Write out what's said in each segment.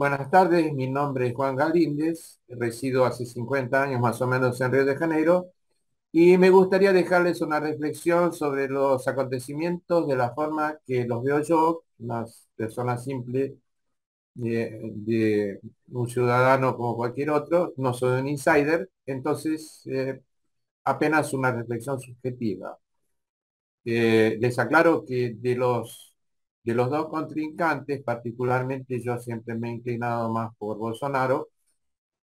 Buenas tardes, mi nombre es Juan Galíndez, resido hace 50 años más o menos en Río de Janeiro y me gustaría dejarles una reflexión sobre los acontecimientos de la forma que los veo yo, una persona simple de, un ciudadano como cualquier otro, no soy un insider, entonces eh, apenas una reflexión subjetiva. Eh, les aclaro que de los de los dos contrincantes, particularmente yo siempre me he inclinado más por Bolsonaro,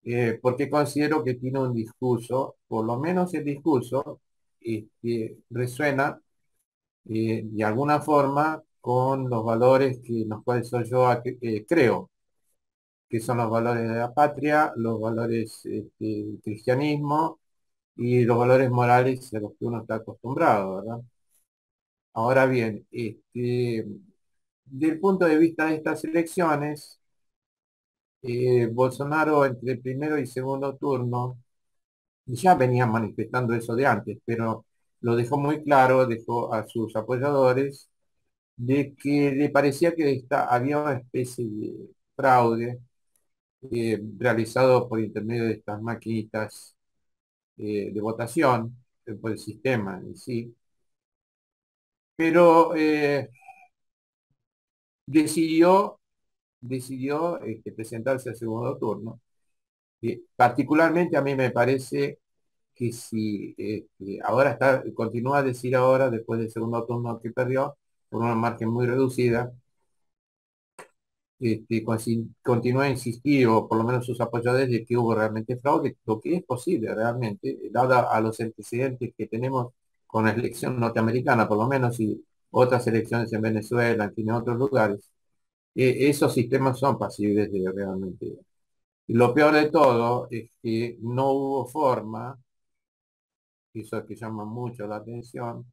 eh, porque considero que tiene un discurso, por lo menos el discurso, este, resuena eh, de alguna forma con los valores que los cuales yo eh, creo, que son los valores de la patria, los valores este, del cristianismo y los valores morales a los que uno está acostumbrado. Ahora bien, este, del punto de vista de estas elecciones, eh, Bolsonaro entre el primero y segundo turno ya venía manifestando eso de antes, pero lo dejó muy claro, dejó a sus apoyadores de que le parecía que había una especie de fraude eh, realizado por intermedio de estas maquinitas eh, de votación, por el sistema en sí. Pero decidió, decidió este, presentarse al segundo turno. y particularmente a mí me parece que si este, ahora está, continúa a decir ahora, después del segundo turno que perdió, por una margen muy reducida, este, continúa a insistir, o por lo menos sus apoyadores, de que hubo realmente fraude, lo que es posible realmente, dada a los antecedentes que tenemos con la elección norteamericana, por lo menos, y otras elecciones en Venezuela, en otros lugares, eh, esos sistemas son pasibles de realmente. Lo peor de todo es que no hubo forma, eso es que llama mucho la atención,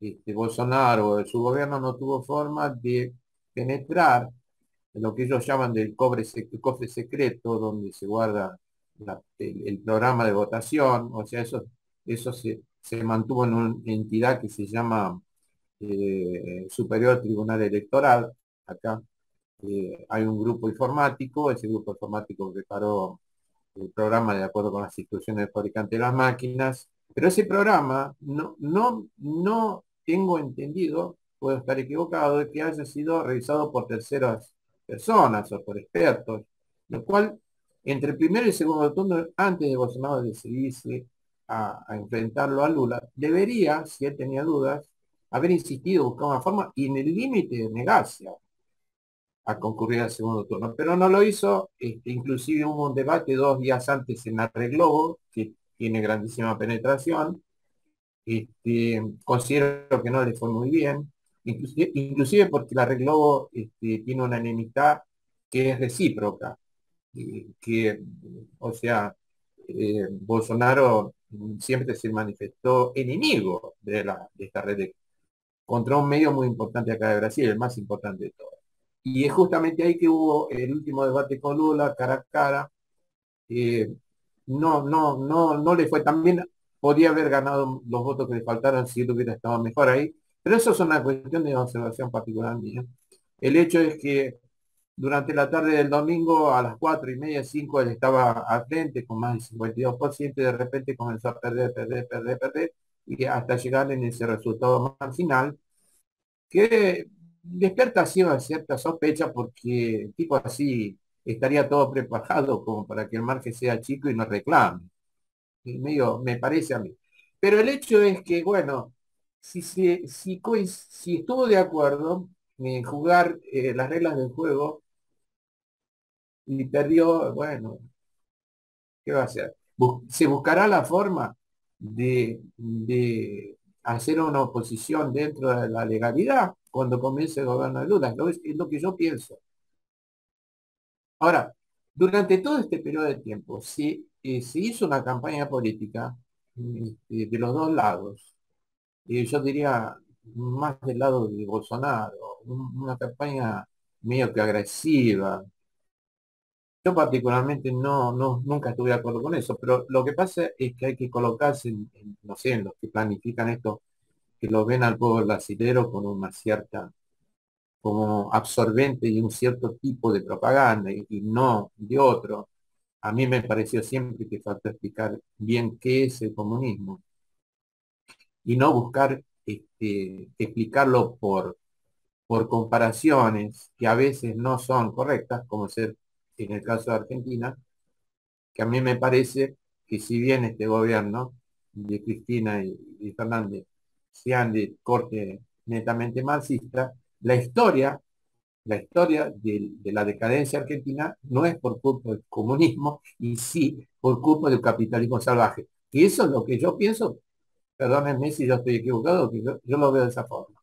este, Bolsonaro, su gobierno no tuvo forma de penetrar en lo que ellos llaman del cofre secreto, donde se guarda el, programa de votación, o sea, eso, eso se mantuvo en una entidad que se llama eh, Superior Tribunal Electoral, acá eh, hay un grupo informático, ese grupo informático preparó el programa de acuerdo con las instrucciones del fabricante de las máquinas, pero ese programa no, no, no tengo entendido, puedo estar equivocado, de que haya sido revisado por terceras personas o por expertos, lo cual entre el primero y segundo turno, antes de Bolsonaro decidirse a, a enfrentarlo a Lula, debería, si él tenía dudas, haber insistido, buscar una forma y en el límite de negarse a, concurrir al segundo turno. Pero no lo hizo, este, inclusive hubo un debate dos días antes en Arreglobo, que tiene grandísima penetración. Este, considero que no le fue muy bien, inclusive, porque la Arreglobo este, tiene una enemistad que es recíproca, que, o sea, eh, Bolsonaro siempre se manifestó enemigo de, la, de esta red de contra un medio muy importante acá de Brasil, el más importante de todos. Y es justamente ahí que hubo el último debate con Lula, cara a cara. no, no, no, no le fue tan bien. Podía haber ganado los votos que le faltaron si él hubiera estado mejor ahí. Pero eso es una cuestión de observación particular mía. El hecho es que durante la tarde del domingo a las cuatro y media, cinco, él estaba al frente con más del 52%, y de repente comenzó a perder, perder, perder, perder, y hasta llegar en ese resultado marginal, que despierta cierta sospecha porque tipo así estaría todo preparado como para que el margen sea chico y no reclame. medio, me parece a mí. Pero el hecho es que, bueno, si, si, si, si estuvo de acuerdo en jugar eh, las reglas del juego y perdió, bueno, ¿qué va a hacer? se buscará la forma de, hacer una oposición dentro de la legalidad cuando comience el gobierno de Lula. Es lo que yo pienso. Ahora, durante todo este periodo de tiempo, si eh, se hizo una campaña política este, de los dos lados, y yo diría más del lado de Bolsonaro, una campaña medio que agresiva, yo particularmente no, no, nunca estuve de acuerdo con eso, pero lo que pasa es que hay que colocarse, en, no sé, en los que planifican esto, que lo ven al pueblo brasileño con una cierta como absorbente de un cierto tipo de propaganda y, no de otro, a mí me pareció siempre que falta explicar bien qué es el comunismo y no buscar este, explicarlo por, por comparaciones que a veces no son correctas, como ser en el caso de Argentina, que a mí me parece que si bien este gobierno de Cristina y, Fernández sean de corte netamente marxista, la historia, la historia de, la decadencia argentina no es por culpa del comunismo y sí por culpa del capitalismo salvaje. Y eso es lo que yo pienso, perdónenme si yo estoy equivocado, que yo, lo veo de esa forma.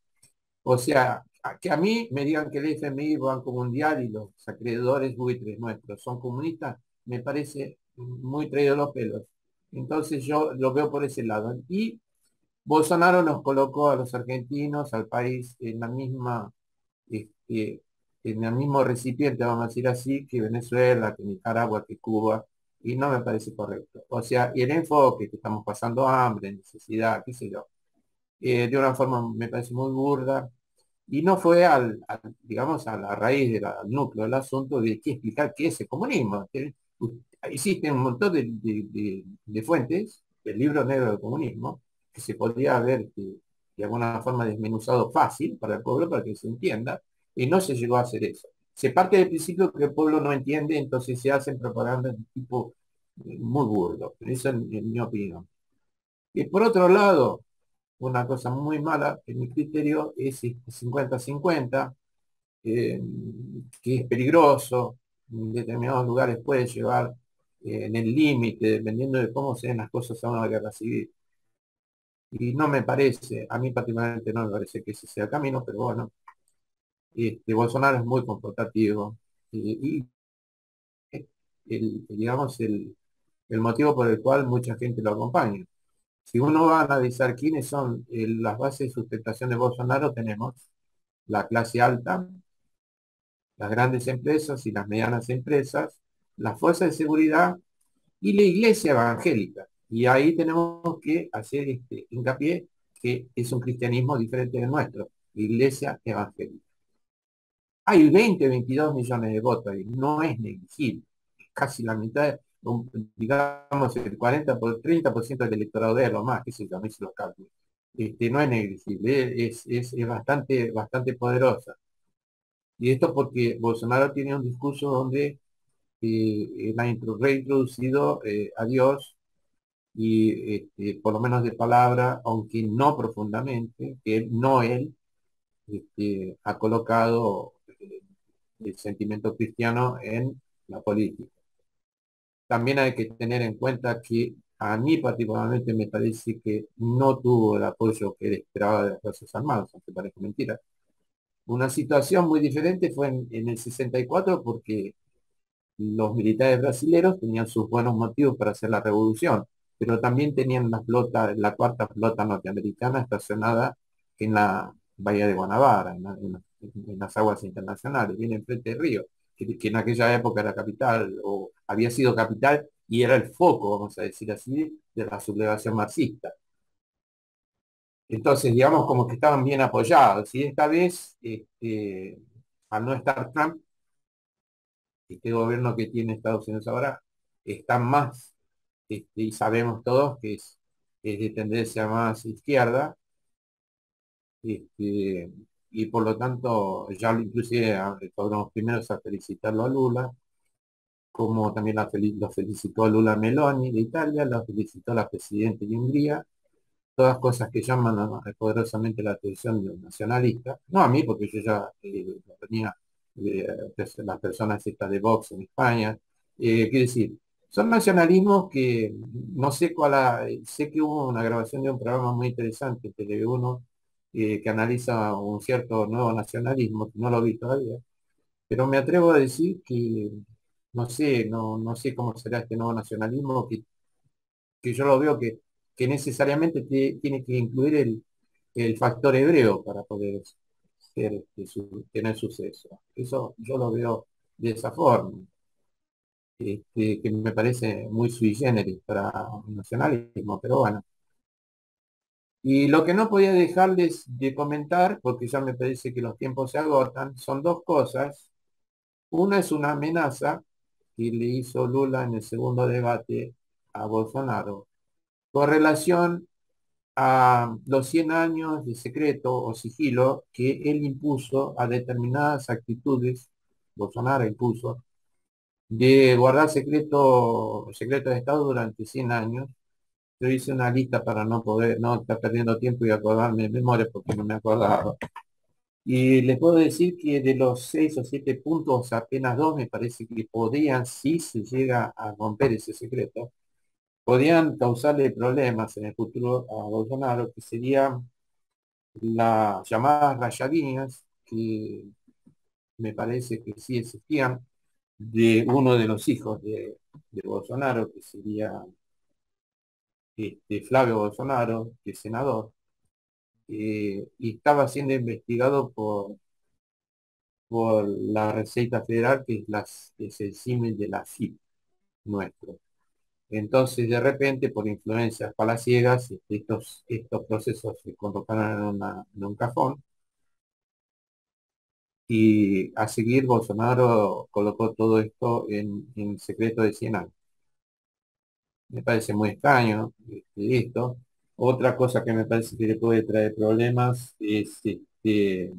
O sea, que a mí me digan que el FMI, Banco Mundial y los acreedores buitres nuestros son comunistas, me parece muy traído los pelos. Entonces yo lo veo por ese lado. Y Bolsonaro nos colocó a los argentinos, al país, en la misma, este, en el mismo recipiente, vamos a decir así, que Venezuela, que Nicaragua, que Cuba, y no me parece correcto. O sea, y el enfoque, que estamos pasando hambre, necesidad, qué sé yo, eh, de una forma me parece muy burda, y no fue al, digamos, a la raíz del núcleo del asunto de qué explicar qué es el comunismo existen un montón de, fuentes, el libro negro del comunismo, que se podría haber este, de alguna forma desmenuzado fácil para el pueblo para que se entienda, y no se llegó a hacer eso. Se parte del principio que el pueblo no entiende, entonces se hacen propaganda de tipo eh, muy burdo, eso en, mi opinión. Y por otro lado, una cosa muy mala, en mi criterio, es 50-50, eh, que es peligroso, en determinados lugares puede llevar eh, en el límite, dependiendo de cómo se den las cosas a una guerra civil. Y no me parece, a mí particularmente no me parece que ese sea el camino, pero bueno, este, Bolsonaro es muy confrontativo y, el, digamos, el, el, motivo por el cual mucha gente lo acompaña. Si uno va a analizar quiénes son las bases de sustentación de Bolsonaro, tenemos la clase alta, las grandes empresas y las medianas empresas, la fuerza de seguridad y la iglesia evangélica. Y ahí tenemos que hacer este hincapié que es un cristianismo diferente del nuestro, la iglesia evangélica. Hay 20, 22 millones de votos y no es negligible. Casi la mitad, digamos el 40 por 30% del electorado de lo más, que se llama, los cálculos. Este, no es negligible, es, es, bastante, bastante poderosa. Y esto porque Bolsonaro tiene un discurso donde eh, ha reintroducido eh, a Dios y este, por lo menos de palabra, aunque no profundamente, que él, no él, este, ha colocado eh, el sentimiento cristiano en la política. También hay que tener en cuenta que a mí particularmente me parece que no tuvo el apoyo que esperaba de las Fuerzas Armadas, aunque parece mentira. Una situación muy diferente fue en, el 64 porque los militares brasileños tenían sus buenos motivos para hacer la revolución, pero también tenían la flota, la cuarta flota norteamericana estacionada en la bahía de Guanabara, en, las aguas internacionales, bien enfrente del río, que, en aquella época era capital o había sido capital y era el foco, vamos a decir así, de la sublevación marxista. Entonces, digamos, como que estaban bien apoyados. Y esta vez, este, al no estar Trump, este gobierno que tiene Estados Unidos ahora está más, este, y sabemos todos que es, de tendencia más izquierda, este, y por lo tanto ya inclusive fueron los primeros a felicitarlo a Lula, como también lo felicitó Lula Meloni de Italia, lo felicitó la presidenta de Hungría, todas cosas que llaman poderosamente la atención de un nacionalista, no a mí porque yo ya eh, tenía las personas estas de Vox en España. Eh, quiero decir, son nacionalismos que no sé cuál, sé que hubo una grabación de un programa muy interesante, Tele1, eh, que analiza un cierto nuevo nacionalismo, no lo vi todavía, pero me atrevo a decir que no sé, no, no sé cómo será este nuevo nacionalismo, que, que yo lo veo que, que necesariamente tiene que incluir el, el factor hebreo para poder este, tener suceso. Eso yo lo veo de esa forma, este, que me parece muy sui generis para un nacionalismo, pero bueno, Y lo que no podía dejarles de comentar, porque ya me parece que los tiempos se agotan, son dos cosas. Una es una amenaza que le hizo Lula en el segundo debate a Bolsonaro con relación a los 100 años de secreto o sigilo que él impuso a determinadas actitudes, Bolsonaro impuso, de guardar secreto, secreto de Estado durante 100 años. Yo hice una lista para no poder, no estar perdiendo tiempo y acordarme de memoria porque no me acordaba. Y les puedo decir que de los seis o siete puntos, apenas dos me parece que podían, si se llega a romper ese secreto, podían causarle problemas en el futuro a Bolsonaro, que serían las llamadas rayadillas, que me parece que sí existían, de uno de los hijos de, Bolsonaro, que sería este, Flavio Bolsonaro, que es senador, eh, y estaba siendo investigado por, por la Receta Federal, que es, las, es el símil de la FIP nuestro. Entonces, de repente, por influencias palaciegas, este, estos, estos procesos se colocaron en, un cajón y a seguir Bolsonaro colocó todo esto en, secreto de 100 años. Me parece muy extraño este, esto. Otra cosa que me parece que le puede traer problemas es este,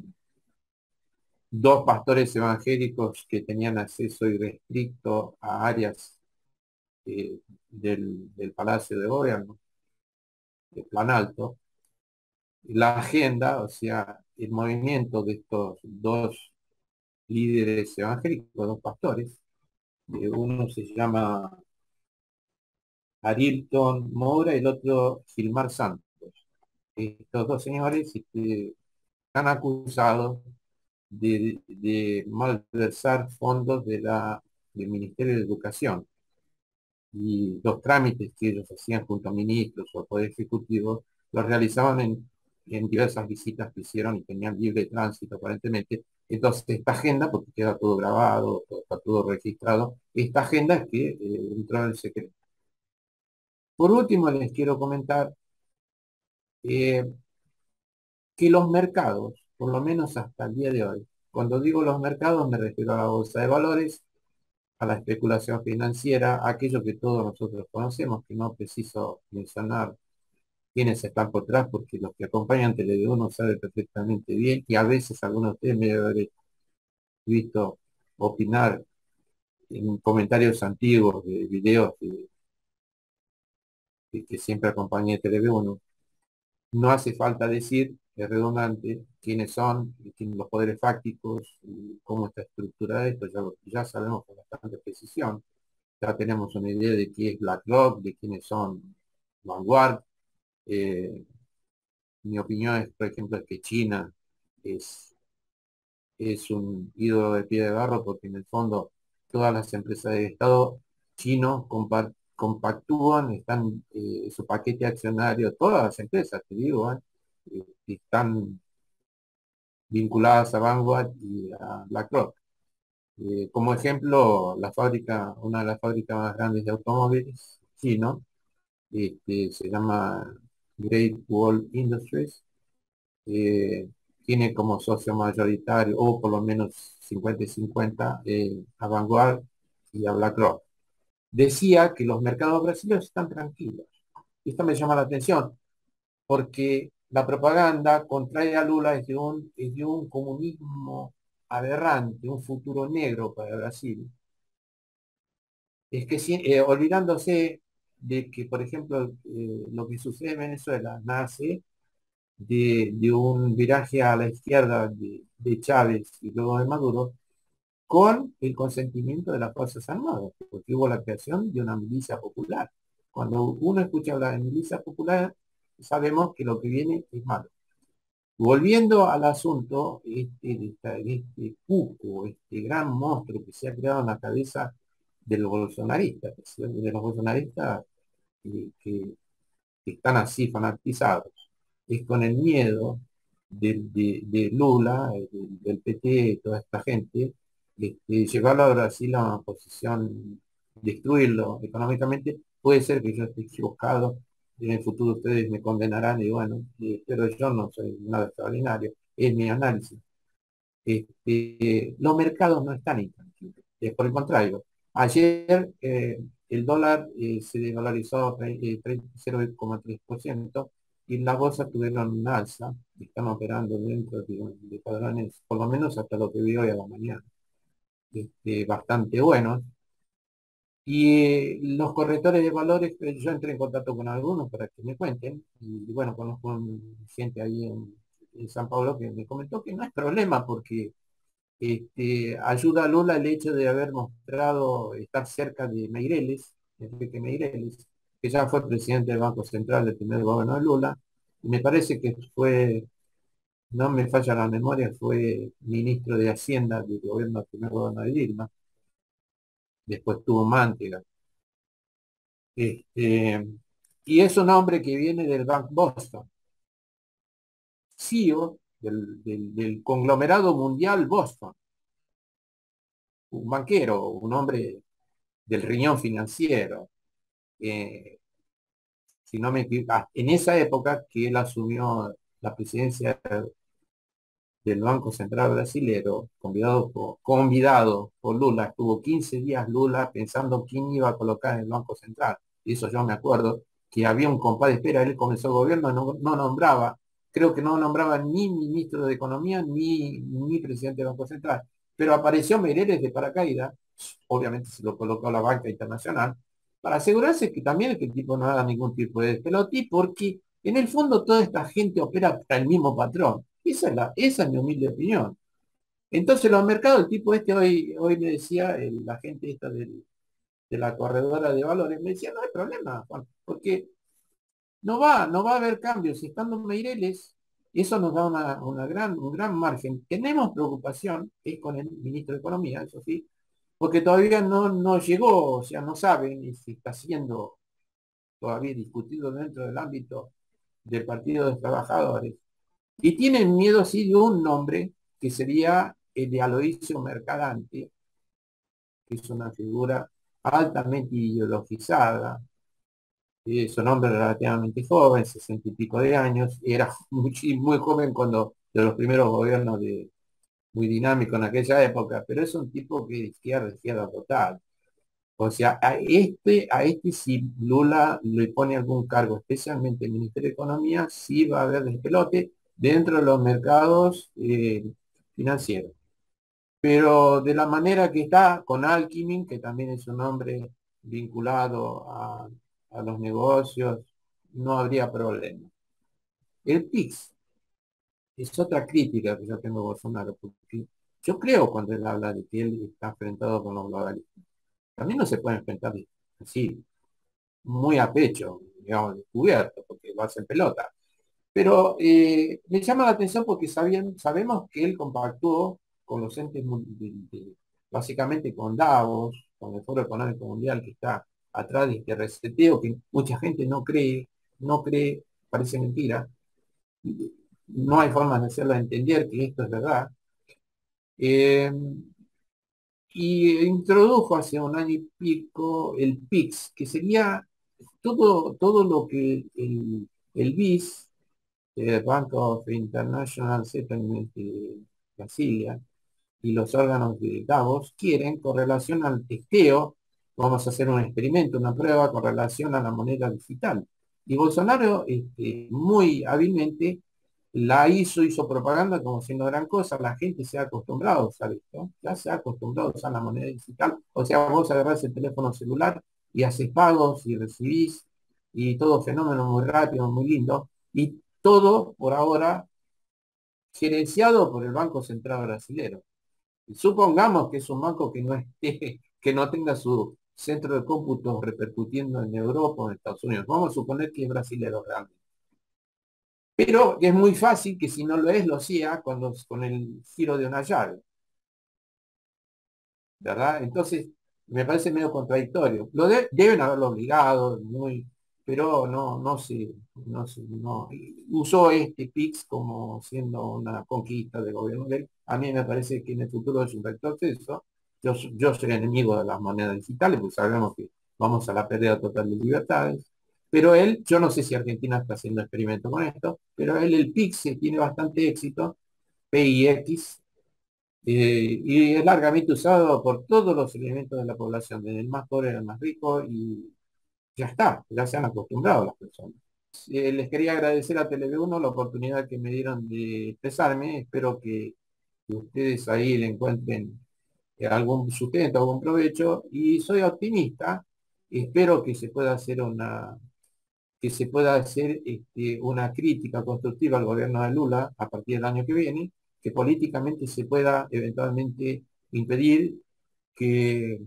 dos pastores evangélicos que tenían acceso irrestricto a áreas eh, del, Palacio de Gobierno, de Plan Alto. La agenda, o sea, el movimiento de estos dos líderes evangélicos, dos pastores, eh, uno se llama Arilton Moura y el otro Gilmar Santos. Estos dos señores este, están acusados de, malversar fondos de la, del Ministerio de Educación y los trámites que ellos hacían junto a ministros o poder ejecutivo los realizaban en, diversas visitas que hicieron y tenían libre tránsito aparentemente. Entonces, esta agenda, porque queda todo grabado, está todo registrado, esta agenda es que eh, entró en el secreto. Por último, les quiero comentar eh, que los mercados, por lo menos hasta el día de hoy, cuando digo los mercados me refiero a la bolsa de valores, a la especulación financiera, aquello que todos nosotros conocemos, que no preciso mencionar quiénes están por detrás, porque los que acompañan tele uno saben perfectamente bien, y a veces algunos de ustedes me haber visto opinar en comentarios antiguos de videos de que, siempre acompañé Tele1, no hace falta decir, es redundante, quiénes son, los poderes fácticos, y cómo está estructurada esto, ya, ya sabemos con bastante precisión. Ya tenemos una idea de qué es BlackRock, de quiénes son Vanguard. Eh, mi opinión es, por ejemplo, que China es, es un ídolo de pie de barro porque en el fondo todas las empresas de Estado chinos comparten compactúan, están eh, su paquete accionario, todas las empresas, te digo, ¿eh? Eh, están vinculadas a Vanguard y a BlackRock. como ejemplo, la fábrica, una de las fábricas más grandes de automóviles, chino, este, se llama Great Wall Industries, tiene como socio mayoritario, o por lo menos 50 y 50, a Vanguard y a BlackRock decía que los mercados brasileños están tranquilos. Esto me llama la atención, porque la propaganda contrae a Lula es de un, un comunismo aberrante, un futuro negro para Brasil. Es que eh, olvidándose de que, por ejemplo, eh, lo que sucede en Venezuela nace de, un viraje a la izquierda de, de Chávez y luego de Maduro, con el consentimiento de las Fuerzas Armadas, porque hubo la creación de una milicia popular. Cuando uno escucha hablar de milicia popular, sabemos que lo que viene es malo. Volviendo al asunto, este, este cuco, este gran monstruo que se ha creado en la cabeza de los bolsonaristas, de los bolsonaristas que, están así fanatizados, es con el miedo de, Lula, del, PT, toda esta gente, este, llevarlo a Brasil a una posición, destruirlo económicamente, puede ser que yo esté equivocado, en el futuro ustedes me condenarán y bueno, pero yo no soy nada extraordinario, es mi análisis. Este, los mercados no están intranquilos, es por el contrario. Ayer eh, el dólar eh, se desvalorizó 0,3% eh, y las bolsas tuvieron un alza, están operando dentro de, de, padrones, por lo menos hasta lo que vi hoy a la mañana, este, bastante buenos. Y los correctores de valores, yo entré en contacto con algunos para que me cuenten, y bueno, conozco gente ahí en, en San Pablo que me comentó que no es problema porque este, ayuda a Lula el hecho de haber mostrado estar cerca de Meireles, Enrique Meireles, que ya fue presidente del Banco Central del primer gobierno de Lula, y me parece que fue, no me falla la memoria, fue ministro de Hacienda del gobierno del primer gobierno de Dilma, después tuvo Mantega. Este, y es un hombre que viene del Bank Boston, CEO del, conglomerado mundial Boston. Un banquero, un hombre del riñón financiero. Eh, si no me ah, en esa época que él asumió la presidencia del Banco Central Brasilero, convidado por, convidado por Lula, estuvo 15 días Lula pensando quién iba a colocar en el Banco Central. Y eso yo me acuerdo, que había un compadre espera, él comenzó el gobierno, no, no nombraba creo que no nombraba ni ministro de Economía ni, ni presidente del Banco Central. Pero apareció Mereles de paracaídas, obviamente se lo colocó la banca internacional, para asegurarse que también el tipo no haga ningún tipo de despelote, porque en el fondo toda esta gente opera para el mismo patrón. Esa es, mi humilde opinión. Entonces los mercados, el tipo este hoy, hoy me decía, la gente esta de la corredora de valores, me decía, no hay problema, Juan, porque no va, no va a haber cambios. Estando Meireles, eso nos da una, gran, un gran margen. Tenemos preocupación, es con el ministro de Economía, eso sí, porque todavía no, no llegó, o sea, no saben y si está siendo todavía discutido dentro del ámbito del Partido de Trabajadores. Y tienen miedo, sí, de un nombre que sería el de Aloisio Mercadante, que es una figura altamente ideologizada, es un hombre relativamente joven, sesenta y pico de años, era muy, joven cuando de los primeros gobiernos de, muy dinámico en aquella época, pero es un tipo que es izquierda, izquierda total. O sea, a este, a este si Lula le pone algún cargo, especialmente el Ministerio de Economía, sí va a haber despelote dentro de los mercados eh, financieros. Pero de la manera que está con Alckmin, que también es un hombre vinculado a a los negocios, no habría problema. El PIX es otra crítica que yo tengo a Bolsonaro, porque yo creo cuando él habla de que él está enfrentado con los globalistas. También no se puede enfrentar así, muy a pecho, digamos, descubierto, porque lo hace en pelota. Pero eh, me llama la atención porque sabemos que él compactuó con los entes, básicamente con Davos, con el Foro Económico Mundial que está atrás de este reseteo que mucha gente no cree, no cree, parece mentira. No hay forma de hacerlo entender que esto es verdad. Eh, y introdujo hace un año y pico el PIX, que sería todo, todo lo que el, el BIS, el Bank of International Settlement de Brasilia, y los órganos de Davos quieren con relación al testeo vamos a hacer un experimento, una prueba con relación a la moneda digital. Y Bolsonaro este, muy hábilmente la hizo, hizo propaganda como siendo gran cosa, la gente se ha acostumbrado a usar esto, ya se ha acostumbrado a usar la moneda digital, o sea, vos agarrás el teléfono celular y haces pagos y recibís, y todo fenómeno muy rápido, muy lindo, y todo por ahora gerenciado por el Banco Central Brasilero. supongamos que es un banco que no esté, que no tenga su centro de cómputo repercutiendo en Europa o en Estados Unidos. Vamos a suponer que es brasileño realmente. Pero es muy fácil que si no lo es, lo sea con, con el giro de una llave. ¿Verdad? Entonces, me parece medio contradictorio. Lo deben haberlo obligado, muy, pero no, no sé, no sé, no. Usó este PIX como siendo una conquista del gobierno de él. A mí me parece que en el futuro es un retroceso yo, soy enemigo de las monedas digitales, porque sabemos que vamos a la pérdida total de libertades. Pero él, yo no sé si Argentina está haciendo experimento con esto, pero él, el PIX, tiene bastante éxito, PIX, eh, y es largamente usado por todos los elementos de la población, desde el más pobre al más rico, y ya está, ya se han acostumbrado las personas. Les quería agradecer a Tele1 la oportunidad que me dieron de expresarme. Espero que, ustedes ahí le encuentren eh, algún sustento, algún provecho. Y soy optimista. Espero que se pueda hacer una que se pueda hacer este, una crítica constructiva al gobierno de Lula a partir del año que viene, que políticamente se pueda eventualmente impedir que,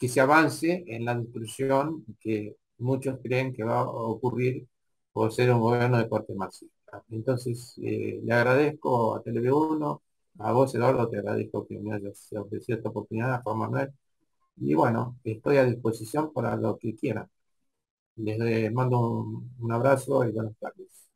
que se avance en la destrucción que muchos creen que va a ocurrir por ser un gobierno de corte marxista. Entonces, eh, le agradezco a TV1, a vos Eduardo, te agradezco que me hayas ofrecido esta oportunidad, a Juan Manuel, y bueno, estoy a disposición para lo que quieran. Les mando un, un abrazo y buenas tardes.